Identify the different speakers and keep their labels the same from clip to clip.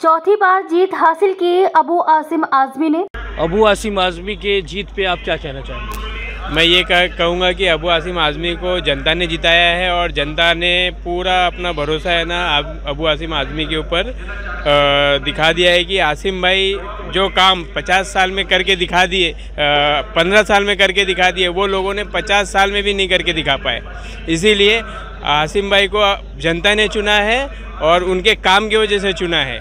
Speaker 1: चौथी बार जीत हासिल की अबू आसिम आजमी ने।
Speaker 2: अबू आसिम आजमी के जीत पे आप क्या कहना चाहेंगे?
Speaker 3: मैं ये कह कहूँगा कि अबू आसिम आज़मी को जनता ने जिताया है और जनता ने पूरा अपना भरोसा है ना अबू आसिम आज़मी के ऊपर दिखा दिया है कि आसिम भाई जो काम 50 साल में करके दिखा दिए पंद्रह साल में करके दिखा दिए वो लोगों ने 50 साल में भी नहीं करके दिखा पाए। इसीलिए आसिम भाई को जनता ने चुना है और उनके काम की वजह से चुना है।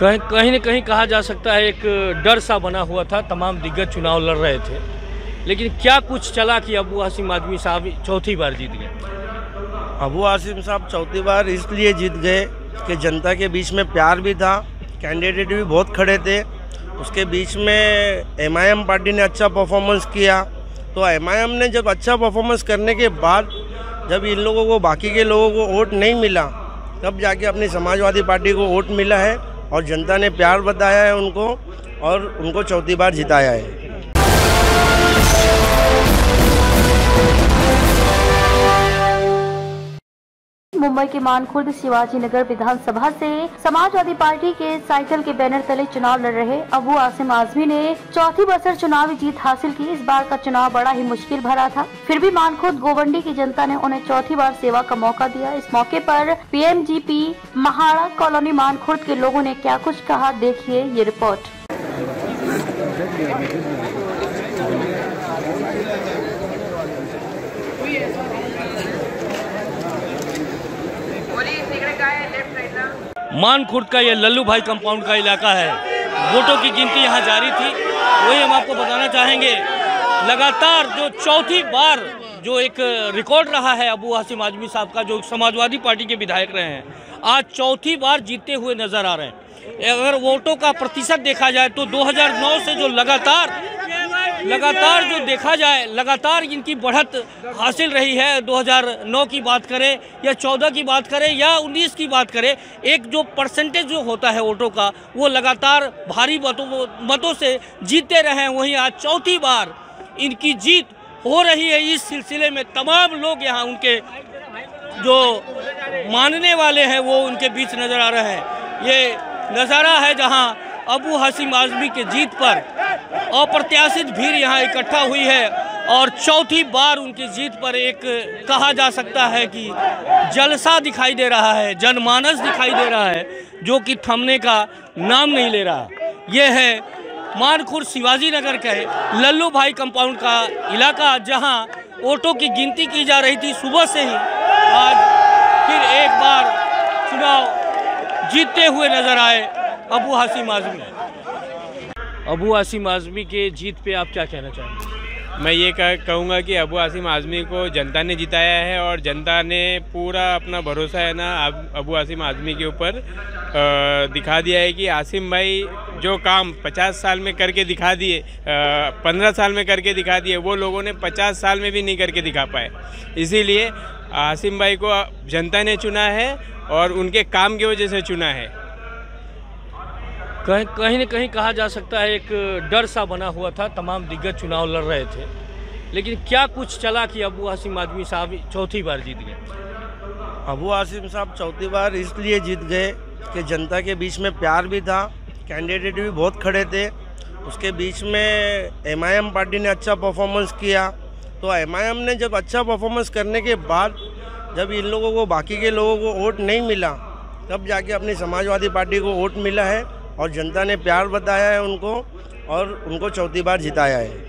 Speaker 2: कहीं कहीं न कहीं कहा जा सकता है, एक डर सा बना हुआ था, तमाम दिग्गज चुनाव लड़ रहे थे। लेकिन क्या कुछ चला कि अबू आसिम आदमी साहब चौथी बार जीत गए?
Speaker 4: अबू आसिम साहब चौथी बार इसलिए जीत गए कि जनता के बीच में प्यार भी था कैंडिडेट भी बहुत खड़े थे। उसके बीच में एमआईएम पार्टी ने अच्छा परफॉर्मेंस किया। तो एमआईएम ने जब अच्छा परफॉर्मेंस करने के बाद जब इन लोगों को, बाकी के लोगों को वोट नहीं मिला, तब जाके अपनी समाजवादी पार्टी को वोट मिला है। और जनता ने प्यार बताया है उनको और उनको चौथी बार जिताया है।
Speaker 1: मुंबई के मानखुर्द शिवाजी नगर विधानसभा से समाजवादी पार्टी के साइकिल के बैनर तले चुनाव लड़ रहे अबू आसिम आजमी ने चौथी बरसर चुनावी जीत हासिल की। इस बार का चुनाव बड़ा ही मुश्किल भरा था। फिर भी मानखुर्द गोवंडी की जनता ने उन्हें चौथी बार सेवा का मौका दिया। इस मौके पर पीएमजीपी महाड़ा कॉलोनी मानखुर्द के लोगों ने क्या कुछ कहा, देखिए ये रिपोर्ट।
Speaker 2: मानखुर्द का ये लल्लू भाई कंपाउंड का इलाका है। वोटों की गिनती यहाँ जारी थी। वही हम आपको बताना चाहेंगे। लगातार जो चौथी बार जो एक रिकॉर्ड रहा है अबू हासिम आजमी साहब का, जो समाजवादी पार्टी के विधायक रहे हैं, आज चौथी बार जीतते हुए नज़र आ रहे हैं। अगर वोटों का प्रतिशत देखा जाए तो 2009 से जो लगातार लगातार जो देखा जाए, लगातार इनकी बढ़त हासिल रही है 2009 की बात करें या 14 की बात करें या 19 की बात करें, एक जो परसेंटेज जो होता है वोटों का, वो लगातार भारी मतों मतों से जीतते रहे हैं। वहीं आज चौथी बार इनकी जीत हो रही है। इस सिलसिले में तमाम लोग यहाँ उनके जो मानने वाले हैं, वो उनके बीच नज़र आ रहे हैं। ये नज़ारा है जहाँ अबू हसीम आजमी के जीत पर अप्रत्याशित भीड़ यहाँ इकट्ठा हुई है और चौथी बार उनकी जीत पर एक कहा जा सकता है कि जलसा दिखाई दे रहा है, जनमानस दिखाई दे रहा है, जो कि थमने का नाम नहीं ले रहा। यह है मानखुर शिवाजी नगर के लल्लू भाई कंपाउंड का इलाका, जहाँ वोटों की गिनती की जा रही थी सुबह से ही। आज फिर एक बार चुनाव जीतते हुए नज़र आए। अबू हासिम आजमी। अबू आसिम आजमी के जीत पे आप क्या कहना चाहेंगे?
Speaker 3: मैं ये कह, कहूँगा कि अबू आसिम आज़मी को जनता ने जिताया है और जनता ने पूरा अपना भरोसा है ना अब आसिम आज़मी के ऊपर दिखा दिया है कि आसिम भाई जो काम 50 साल में करके दिखा दिए पंद्रह साल में करके दिखा दिए, वो लोगों ने 50 साल में भी नहीं करके दिखा पाए। इसीलिए आसिम भाई को जनता ने चुना है और उनके काम की वजह से चुना है।
Speaker 2: कहीं कहीं न कहीं कहा जा सकता है, एक डर सा बना हुआ था, तमाम दिग्गज चुनाव लड़ रहे थे। लेकिन क्या कुछ चला कि अबू आसिम आदमी साहब चौथी बार जीत गए?
Speaker 4: अबू आसिम साहब चौथी बार इसलिए जीत गए कि जनता के बीच में प्यार भी था कैंडिडेट भी बहुत खड़े थे। उसके बीच में एमआईएम पार्टी ने अच्छा परफॉर्मेंस किया। तो एमआईएम ने जब अच्छा परफॉर्मेंस करने के बाद जब इन लोगों को, बाकी के लोगों को वोट नहीं मिला, तब जाके अपनी समाजवादी पार्टी को वोट मिला है। और जनता ने प्यार बताया है उनको और उनको चौथी बार जिताया है।